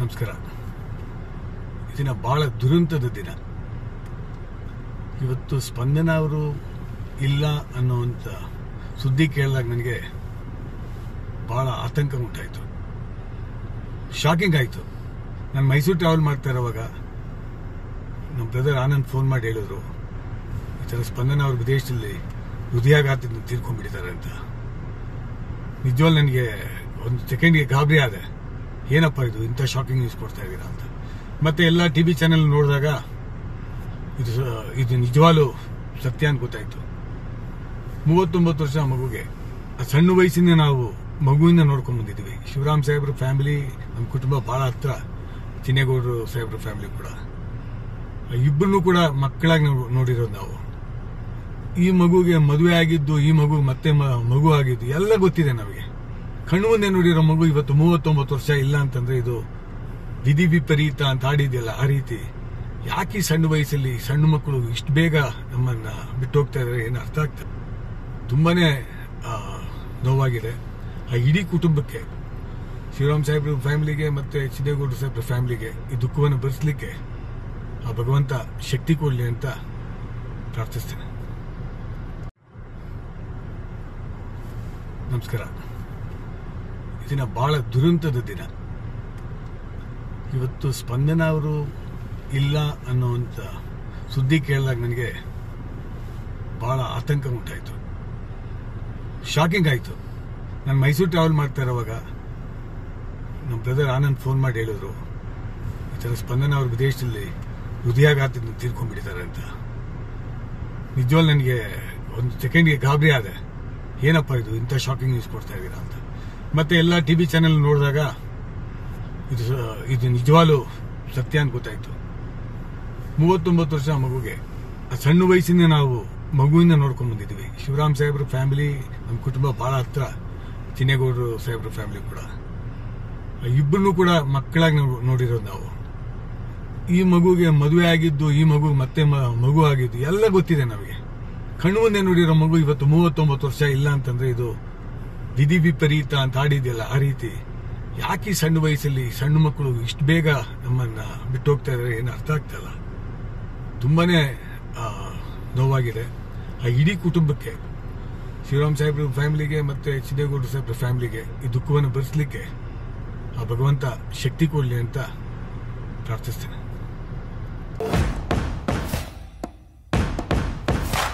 ನಮಸ್ಕಾರ. ದಿನ ಬಹಳ ದುರಂತದ ದಿನ. ಇವತ್ತು ಸ್ಪಂದನ ಅವರು ಇಲ್ಲ ಅನ್ನೋವಂಥ ಸುದ್ದಿ ಕೇಳಿದಾಗ ನನಗೆ ಬಹಳ ಆತಂಕ ಉಂಟಾಯಿತು. ಶಾಕಿಂಗ್ ಆಯಿತು. ನಾನು ಮೈಸೂರು ಟ್ರಾವೆಲ್ ಮಾಡ್ತಾ ಇರೋವಾಗ ನಮ್ಮ ಬ್ರದರ್ ಆನಂದ್ ಫೋನ್ ಮಾಡಿ ಹೇಳಿದ್ರು, ಈ ಥರ ಸ್ಪಂದನ ಅವರು ವಿದೇಶದಲ್ಲಿ ಹೃದಯಾಘಾತದಿಂದ ತೀರ್ಕೊಂಡ್ಬಿಟ್ಟಿದ್ದಾರೆ ಅಂತ. ನಿಜವಾಗ್ಲೂ ನನಗೆ ಒಂದು ಸೆಕೆಂಡ್ಗೆ ಗಾಬರಿ ಆದೆ. ಏನಪ್ಪ ಇದು ಇಂಥ ಶಾಕಿಂಗ್ ನ್ಯೂಸ್ ಕೊಡ್ತಾ ಇದ್ದೀರಾ ಅಂತ. ಮತ್ತೆ ಎಲ್ಲ ಟಿ ವಿ ಚಾನೆಲ್ ನೋಡಿದಾಗ ಇದು ಇದು ನಿಜವಾಲು ಸತ್ಯ ಅಂತ ಗೊತ್ತಾಯ್ತು. ಮೂವತ್ತೊಂಬತ್ತು ವರ್ಷ ಮಗುಗೆ, ಆ ಸಣ್ಣ ವಯಸ್ಸಿಂದ ನಾವು ಮಗುವಿಂದ ನೋಡ್ಕೊಂಡು ಬಂದಿದ್ವಿ ಶಿವರಾಮ್ ಸಾಹೇಬ್ರ ಫ್ಯಾಮಿಲಿ ನಮ್ಮ ಕುಟುಂಬ ಬಹಳ ಹತ್ರ, ಚಿನ್ನೇಗೌಡರು ಸಾಹೇಬ್ರ ಫ್ಯಾಮಿಲಿ ಕೂಡ. ಇಬ್ಬರನ್ನು ಕೂಡ ಮಕ್ಕಳಾಗಿ ನಾವು ನೋಡಿರೋದು ನಾವು. ಈ ಮಗುಗೆ ಮದುವೆ ಆಗಿದ್ದು, ಈ ಮಗು ಮತ್ತೆ ಮಗು ಆಗಿದ್ದು, ಎಲ್ಲ ಗೊತ್ತಿದೆ ನಮಗೆ. ಕಣ್ಣು ಮುಂದೆ ನೋಡಿರೋ ಮಗು ಇವತ್ತು ಮೂವತ್ತೊಂಬತ್ತು ವರ್ಷ ಇಲ್ಲ ಅಂತಂದ್ರೆ ಇದು ವಿಧಿ ವಿಪರೀತ ಅಂತ ಆಡಿದೆಯಲ್ಲ ಆ ರೀತಿ. ಯಾಕೆ ಸಣ್ಣ ವಯಸ್ಸಲ್ಲಿ ಸಣ್ಣ ಮಕ್ಕಳು ಇಷ್ಟು ಬೇಗ ನಮ್ಮನ್ನ ಬಿಟ್ಟು ಹೋಗ್ತಾ ಇದಾರೆ ಏನು ಅರ್ಥ ಆಗ್ತದೆ ತುಂಬಾನೇ ನೋವಾಗಿದೆ. ಆ ಇಡೀ ಕುಟುಂಬಕ್ಕೆ ಶಿವರಾಮ್ ಸಾಹೇಬ್ರ ಫ್ಯಾಮಿಲಿಗೆ ಮತ್ತೆ ಚಿನ್ನೇಗೌಡರು ಸಾಹೇಬ್ರ ಫ್ಯಾಮಿಲಿಗೆ ಈ ದುಃಖವನ್ನು ಭರಿಸಲಿಕ್ಕೆ ಆ ಭಗವಂತ ಶಕ್ತಿ ಕೊಡಲಿ ಅಂತ ಪ್ರಾರ್ಥಿಸ್ತೇನೆ. ನಮಸ್ಕಾರ. ದಿನ ಬಹಳ ದುರಂತದ ದಿನ. ಇವತ್ತು ಸ್ಪಂದನ ಅವರು ಇಲ್ಲ ಅನ್ನುವಂಥ ಸುದ್ದಿ ಕೇಳಿದಾಗ ನನಗೆ ಬಹಳ ಆತಂಕ ಉಂಟಾಯಿತು. ಶಾಕಿಂಗ್ ಆಯಿತು. ನಾನು ಮೈಸೂರು ಟ್ರಾವೆಲ್ ಮಾಡ್ತಾ ಇರೋವಾಗ ನಮ್ಮ ಬ್ರದರ್ ಆನಂದ್ ಫೋನ್ ಮಾಡಿ ಹೇಳಿದ್ರು, ಈ ಥರ ಸ್ಪಂದನ ಅವರು ವಿದೇಶದಲ್ಲಿ ಹೃದಯಾಘಾತದಿಂದ ತೀರ್ಕೊಂಡ್ಬಿಟ್ಟಿದ್ದಾರೆ ಅಂತ. ನಿಜವಾಗ್ಲೂ ನನಗೆ ಒಂದು ಸೆಕೆಂಡ್ಗೆ ಗಾಬರಿ ಆದೆ. ಏನಪ್ಪ ಇದು, ಇಂಥ ಶಾಕಿಂಗ್ ನ್ಯೂಸ್ ಕೊಡ್ತಾ ಇದ್ದೀರಾ ಅಂತ. ಮತ್ತೆ ಎಲ್ಲ ಟಿ ವಿ ಚಾನೆಲ್ ನೋಡಿದಾಗ ಇದು ಇದು ನಿಜವಾಗ್ಲೂ ಸತ್ಯ ಅಂತ ಗೊತ್ತಾಯ್ತು. ಮೂವತ್ತೊಂಬತ್ತು ವರ್ಷ ಮಗುಗೆ. ಆ ಸಣ್ಣ ವಯಸ್ಸಿಂದ ನಾವು ಮಗುವಿಂದ ನೋಡ್ಕೊಂಡು ಬಂದಿದ್ವಿ ಶಿವರಾಮ್ ಸಾಹೇಬ್ರ ಫ್ಯಾಮಿಲಿ ನಮ್ಮ ಕುಟುಂಬ ಬಹಳ ಹತ್ರ, ಚಿನ್ನೇಗೌಡರು ಸಾಹೇಬ್ರ ಫ್ಯಾಮಿಲಿ ಕೂಡ. ಇಬ್ಬರನ್ನು ಕೂಡ ಮಕ್ಕಳಾಗಿ ನಾವು ನೋಡಿರೋದು ನಾವು. ಈ ಮಗುಗೆ ಮದುವೆ ಆಗಿದ್ದು, ಈ ಮಗು ಮತ್ತೆ ಮಗು ಆಗಿದ್ದು, ಎಲ್ಲ ಗೊತ್ತಿದೆ ನಮಗೆ. ಕಣ್ಣು ಮುಂದೆ ನೋಡಿರೋ ಮಗು ಇವತ್ತು ಮೂವತ್ತೊಂಬತ್ತು ವರ್ಷ ಇಲ್ಲ ಅಂತಂದ್ರೆ ಇದು ವಿಧಿ ವಿಪರೀತ ಅಂತ ಆಡಿದೆಯಲ್ಲ ಆ ರೀತಿ. ಯಾಕೆ ಸಣ್ಣ ವಯಸ್ಸಲ್ಲಿ ಸಣ್ಣ ಮಕ್ಕಳು ಇಷ್ಟು ಬೇಗ ನಮ್ಮನ್ನ ಬಿಟ್ಟು ಹೋಗ್ತಾ ಇದಾರೆ ಏನು ಅರ್ಥ ಆಗ್ತಲ್ಲ ತುಂಬಾನೇ ನೋವಾಗಿದೆ. ಆ ಇಡೀ ಕುಟುಂಬಕ್ಕೆ ಶಿವರಾಮ್ ಸಾಹೇಬ್ರ ಫ್ಯಾಮಿಲಿಗೆ ಮತ್ತೆ ಚಿದ್ದೇಗೌಡ ಸಾಹೇಬ್ರ ಫ್ಯಾಮಿಲಿಗೆ ಈ ದುಃಖವನ್ನು ಭರಿಸಲಿಕ್ಕೆ ಆ ಭಗವಂತ ಶಕ್ತಿ ಕೊಡಲಿ ಅಂತ ಪ್ರಾರ್ಥಿಸ್ತೇನೆ.